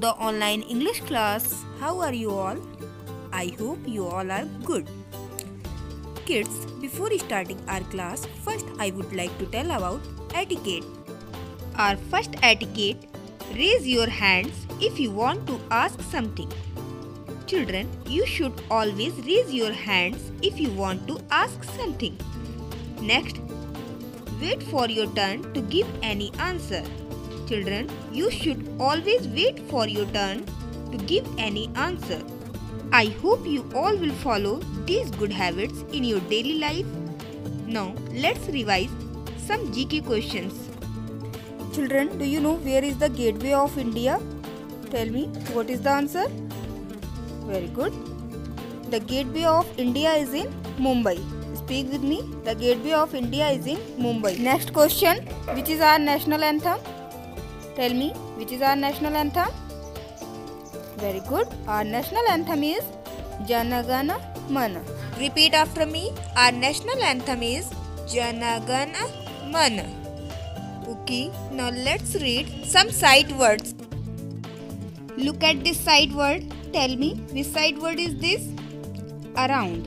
the online English class. How are you all? I hope you all are good. Kids, before starting our class, first I would like to tell about etiquette. Our first etiquette raise your hands if you want to ask something. Children, you should always raise your hands if you want to ask something. Next, wait for your turn to give any answer. Children, you should always wait for your turn to give any answer. I hope you all will follow these good habits in your daily life. Now, let's revise some GK questions. Children, do you know where is the gateway of India? Tell me, what is the answer? Very good. The gateway of India is in Mumbai. Speak with me. The gateway of India is in Mumbai. Next question. Which is our national anthem? Tell me, which is our national anthem? Very good. Our national anthem is Jana Gana Mana. Repeat after me. Our national anthem is Jana Gana Mana. Okay, now let's read some sight words. Look at this sight word. Tell me, which sight word is this? Around.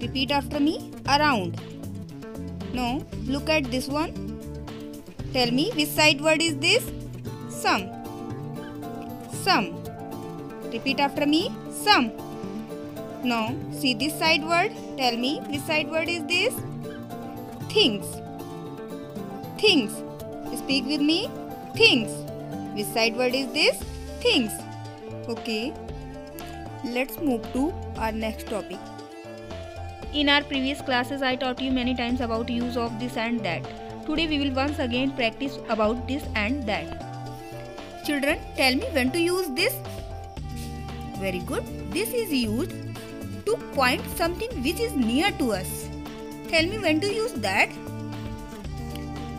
Repeat after me. Around. Now, look at this one. Tell me which sight word is this? Some. Some. Repeat after me. Some. Now see this sight word. Tell me which sight word is this? Things. Things. Speak with me. Things. Which sight word is this? Things. Okay. Let's move to our next topic. In our previous classes, I taught you many times about use of this and that. Today we will once again practice about this and that. Children, tell me when to use this. Very good. This is used to point something which is near to us. Tell me when to use that.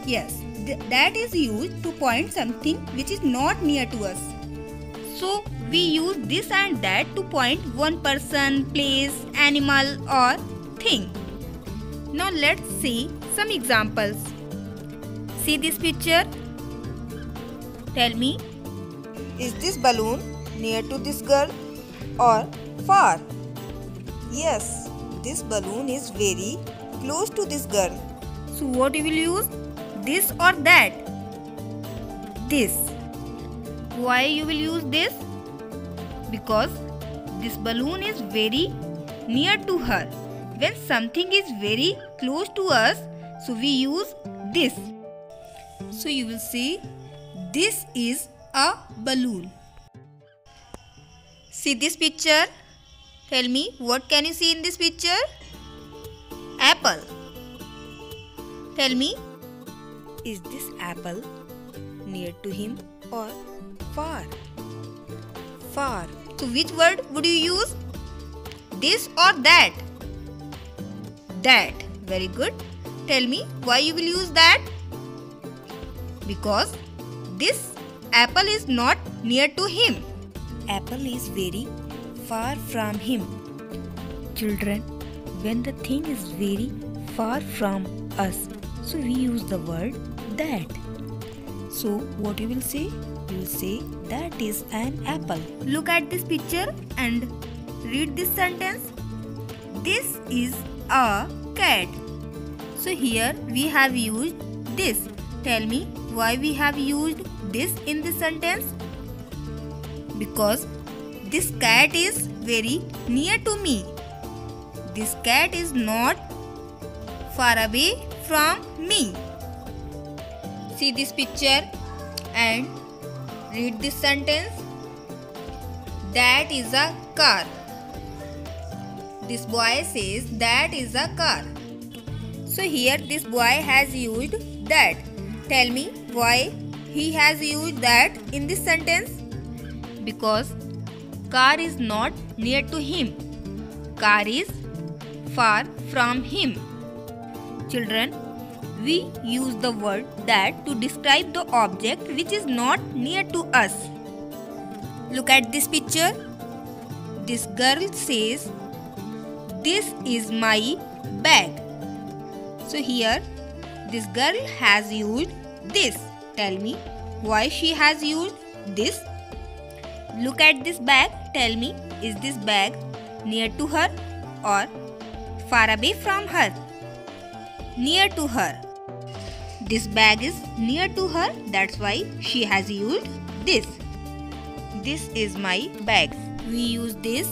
Yes, th that is used to point something which is not near to us. So, we use this and that to point one person, place, animal or thing. Now let's see some examples. See this picture? Tell me, is this balloon near to this girl or far? Yes, this balloon is very close to this girl. So what you will use? This or that? This. Why you will use this? Because this balloon is very near to her. When something is very close to us, so we use this. So you will see this is a balloon. See this picture? Tell me what can you see in this picture? Apple. Tell me is this apple near to him or far? Far. So which word would you use? This or that? That. Very good. Tell me why you will use that? Because this apple is not near to him. Apple is very far from him. Children, when the thing is very far from us, so we use the word that. So, what you will say? You will say that is an apple. Look at this picture and read this sentence. This is a cat. So, here we have used this. Tell me why we have used this in the sentence? Because this cat is very near to me. This cat is not far away from me. See this picture and read this sentence. That is a car. This boy says that is a car. So here this boy has used that. Tell me why he has used that in this sentence? Because car is not near to him. Car is far from him. Children, we use the word that to describe the object which is not near to us. Look at this picture. This girl says, This is my bag. So here this girl has used this. Tell me why she has used this. Look at this bag. Tell me, is this bag near to her or far away from her? Near to her. This bag is near to her, that's why she has used this. This is my bag. We use this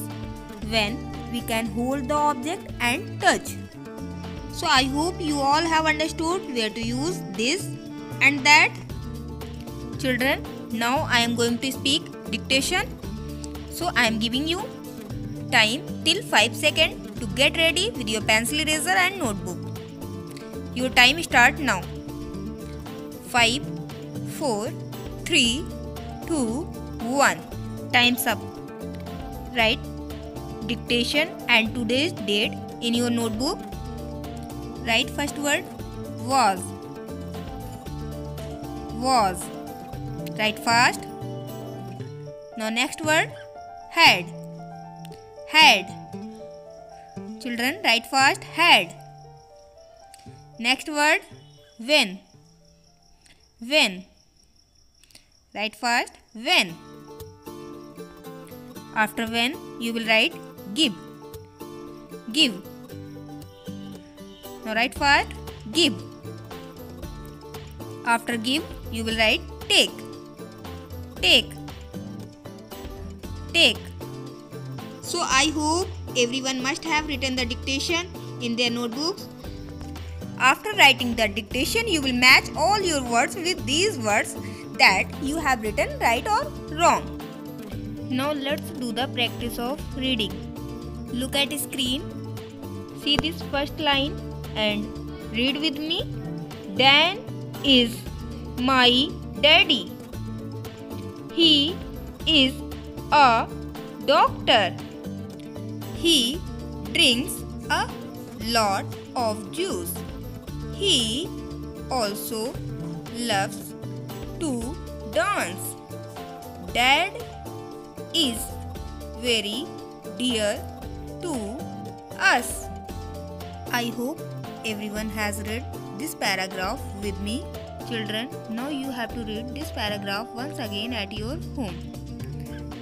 when we can hold the object and touch. So I hope you all have understood where to use this and that. Children, now I am going to speak dictation. So I am giving you time till 5 seconds to get ready with your pencil eraser and notebook. Your time start now. 5, 4, 3, 2, 1. Time's up. Write dictation and today's date in your notebook. Write first word was. Was. Write fast. Now next word had. Had. Children write fast had. Next word when. When. Write fast when. After when you will write give. Give. Now write fast give. After give you will write take. Take. Take. So I hope everyone must have written the dictation in their notebooks. After writing the dictation, you will match all your words with these words that you have written right or wrong. Now let's do the practice of reading. Look at screen. See this first line and read with me. Dan is my daddy. He is a doctor. He drinks a lot of juice. He also loves to dance. Dad is very dear to us. I hope everyone has read this paragraph with me. Children, now you have to read this paragraph once again at your home.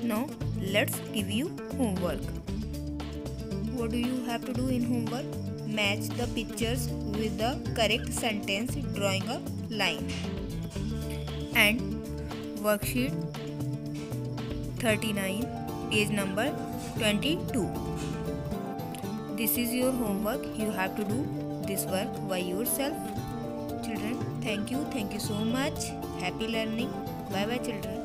Now, let's give you homework. What do you have to do in homework? Match the pictures with the correct sentence drawing a line. And worksheet 39, page number 22. This is your homework. You have to do this work by yourself. Children, thank you. Thank you so much. Happy learning. Bye bye, children.